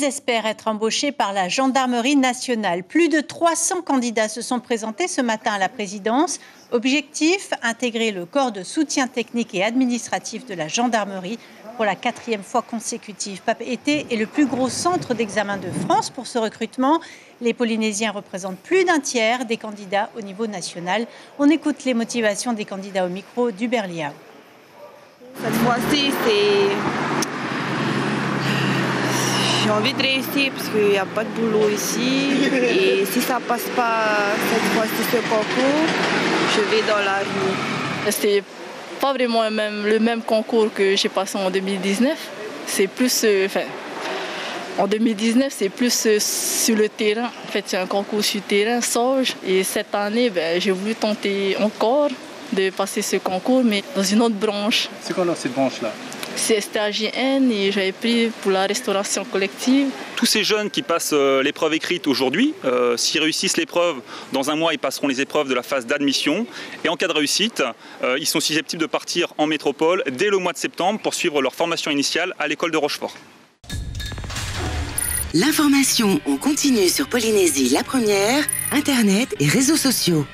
Ils espèrent être embauchés par la gendarmerie nationale. Plus de 300 candidats se sont présentés ce matin à la présidence. Objectif, intégrer le corps de soutien technique et administratif de la gendarmerie pour la quatrième fois consécutive. Pape Été est le plus gros centre d'examen de France pour ce recrutement. Les Polynésiens représentent plus d'un tiers des candidats au niveau national. On écoute les motivations des candidats au micro du Berliao. Cette fois-ci, c'est. J'ai envie de réussir parce qu'il n'y a pas de boulot ici. Et si ça passe pas cette fois-ci ce concours, je vais dans la rue. C'est pas vraiment le même, le même concours que j'ai passé en 2019. C'est plus. euh, enfin, en 2019, c'est plus euh, sur le terrain. En fait, c'est un concours sur le terrain, Sorge. Et cette année, ben, j'ai voulu tenter encore de passer ce concours, mais dans une autre branche. C'est quoi alors cette branche-là? C'est STAGN et j'avais pris pour la restauration collective. Tous ces jeunes qui passent euh, l'épreuve écrite aujourd'hui, euh, s'ils réussissent l'épreuve, dans un mois, ils passeront les épreuves de la phase d'admission. Et en cas de réussite, euh, ils sont susceptibles de partir en métropole dès le mois de septembre pour suivre leur formation initiale à l'école de Rochefort. L'information en continu sur Polynésie la première, Internet et réseaux sociaux.